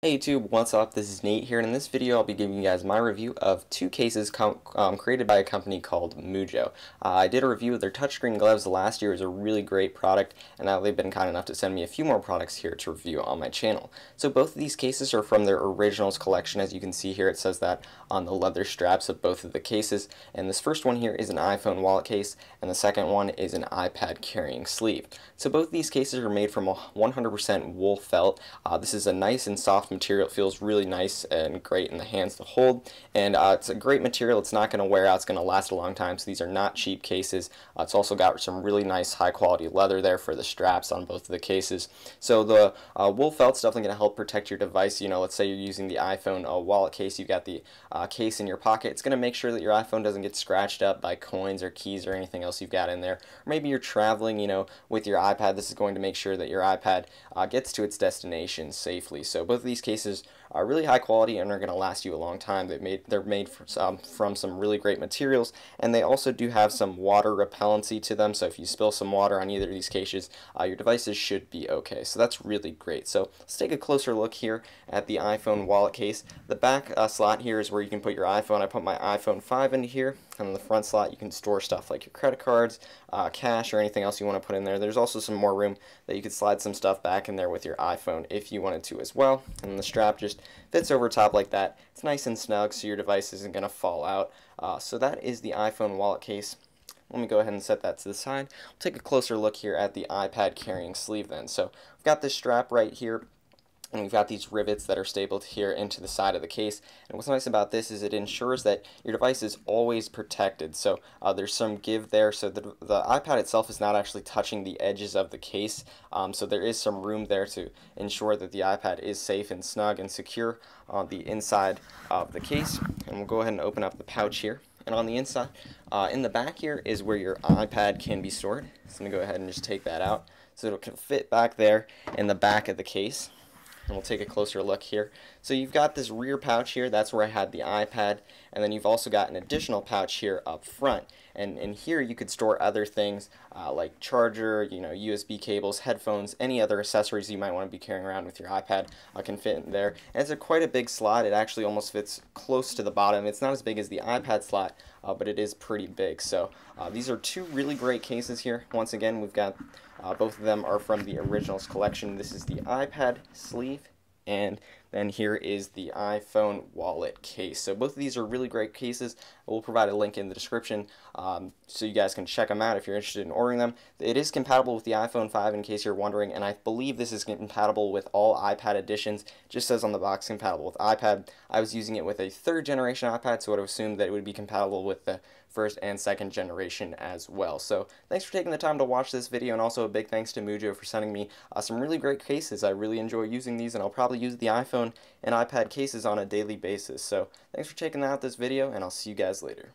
Hey YouTube, what's up? This is Nate here, and in this video I'll be giving you guys my review of two cases um, created by a company called Mujjo. Uh, I did a review of their touchscreen gloves last year. It was a really great product, and now they've been kind enough to send me a few more products here to review on my channel. So both of these cases are from their originals collection. As you can see here, it says that on the leather straps of both of the cases. And this first one here is an iPhone wallet case, and the second one is an iPad carrying sleeve. So both of these cases are made from 100% wool felt. Uh, this is a nice and soft soft material. It feels really nice and great in the hands to hold. And uh, it's a great material. It's not going to wear out. It's going to last a long time. So these are not cheap cases. Uh, it's also got some really nice high quality leather there for the straps on both of the cases. So the uh, wool felt's definitely going to help protect your device. You know, let's say you're using the iPhone uh, wallet case. You've got the uh, case in your pocket. It's going to make sure that your iPhone doesn't get scratched up by coins or keys or anything else you've got in there. Or maybe you're traveling, you know, with your iPad. This is going to make sure that your iPad uh, gets to its destination safely. So both of these these cases are really high quality and are going to last you a long time. They made they're made from some, from some really great materials, and they also do have some water repellency to them. So if you spill some water on either of these cases, uh, your devices should be okay. So that's really great. So let's take a closer look here at the iPhone wallet case. The back uh, slot here is where you can put your iPhone. I put my iPhone 5 into here. And in the front slot, you can store stuff like your credit cards, uh, cash, or anything else you want to put in there. There's also some more room that you could slide some stuff back in there with your iPhone if you wanted to as well. And the strap just fits over top like that. It's nice and snug so your device isn't going to fall out. Uh, so that is the iPhone wallet case. Let me go ahead and set that to the side. We'll take a closer look here at the iPad carrying sleeve then. So I've got this strap right here and we've got these rivets that are stapled here into the side of the case. And what's nice about this is it ensures that your device is always protected. So uh, there's some give there. So the, the iPad itself is not actually touching the edges of the case. Um, so there is some room there to ensure that the iPad is safe and snug and secure on the inside of the case. And we'll go ahead and open up the pouch here. And on the inside, uh, in the back here is where your iPad can be stored. So I'm going to go ahead and just take that out. So it'll fit back there in the back of the case and we'll take a closer look here. So you've got this rear pouch here, that's where I had the iPad, and then you've also got an additional pouch here up front. And in here you could store other things uh, like charger, you know, USB cables, headphones, any other accessories you might want to be carrying around with your iPad uh, can fit in there. And it's a quite a big slot. It actually almost fits close to the bottom. It's not as big as the iPad slot, uh, but it is pretty big. So uh, these are two really great cases here. Once again, we've got uh, both of them are from the originals collection. This is the iPad sleeve and then here is the iPhone wallet case. So both of these are really great cases. We'll provide a link in the description um, so you guys can check them out if you're interested in ordering them. It is compatible with the iPhone 5 in case you're wondering, and I believe this is compatible with all iPad editions. It just says on the box compatible with iPad. I was using it with a third generation iPad, so I would assume that it would be compatible with the first and second generation as well. So thanks for taking the time to watch this video, and also a big thanks to Mujjo for sending me uh, some really great cases. I really enjoy using these, and I'll probably use the iPhone and iPad cases on a daily basis. So thanks for checking out this video, and I'll see you guys later.